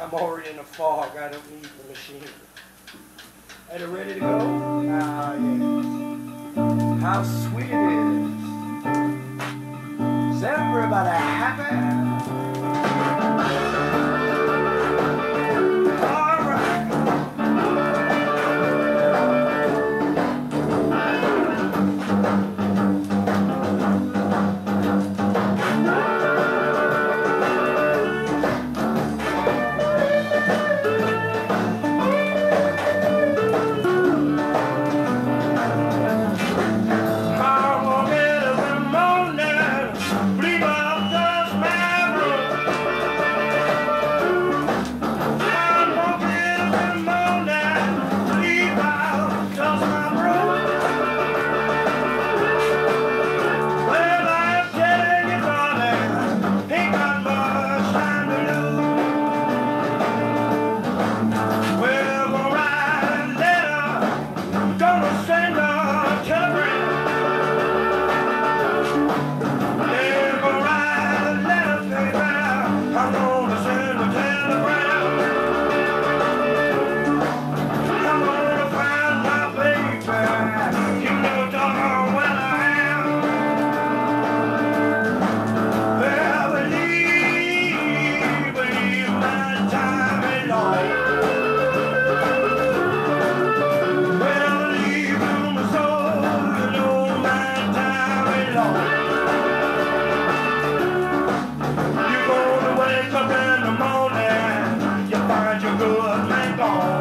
I'm already in the fog. I don't need the machine. Are you ready to go? Ah, yes. How sweet it is. Is everybody happy? you're good and gone.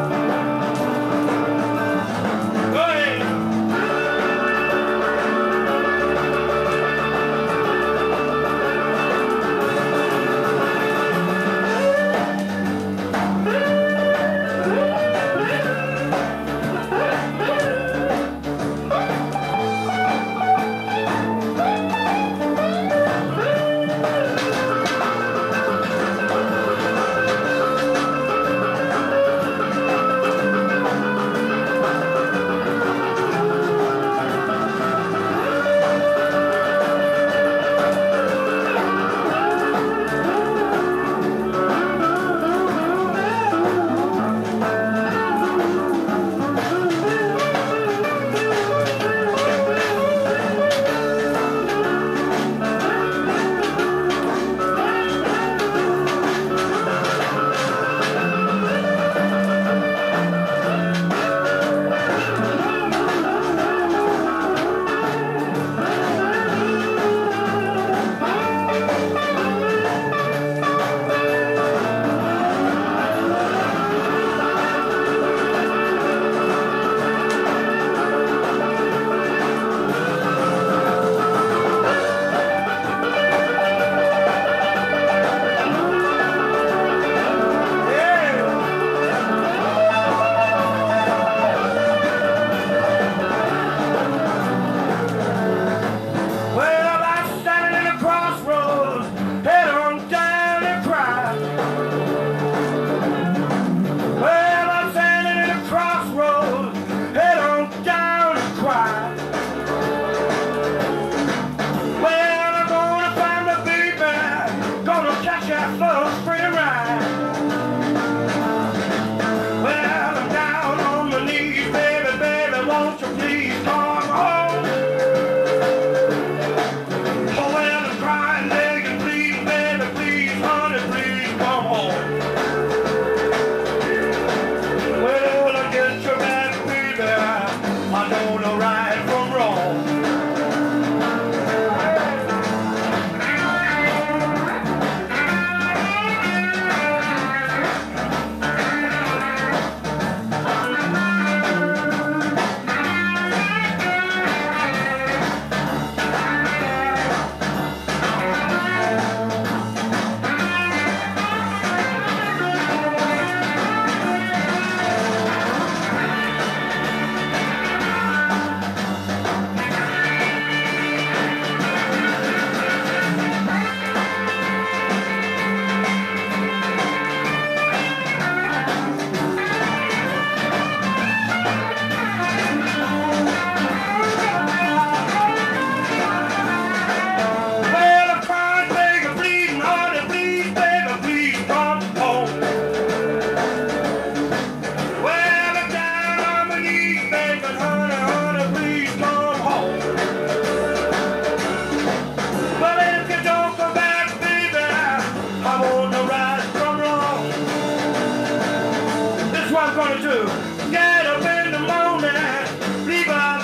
wanna do. Get up in the morning, leave my.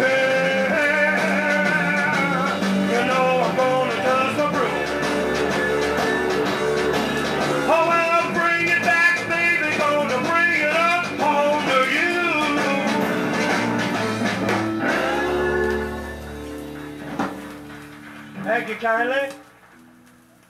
Yeah, you know I'm gonna dust my. Oh, I'll bring it back, baby, gonna bring it up home to you. Thank you kindly.